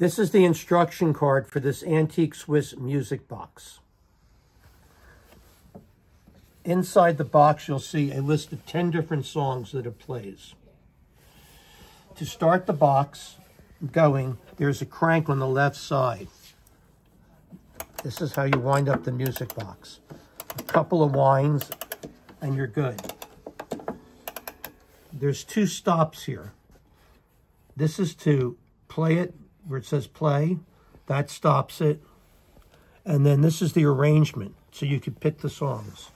This is the instruction card for this Antique Swiss music box. Inside the box, you'll see a list of 10 different songs that it plays. To start the box going, there's a crank on the left side. This is how you wind up the music box. A couple of winds and you're good. There's two stops here. This is to play it where it says play. That stops it. And then this is the arrangement. So you can pick the songs.